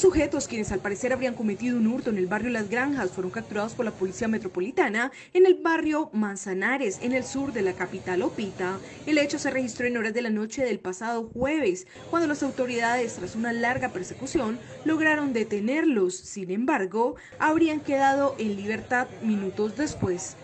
sujetos, quienes al parecer habrían cometido un hurto en el barrio Las Granjas, fueron capturados por la Policía Metropolitana en el barrio Manzanares, en el sur de la capital Opita. El hecho se registró en horas de la noche del pasado jueves, cuando las autoridades, tras una larga persecución, lograron detenerlos. Sin embargo, habrían quedado en libertad minutos después.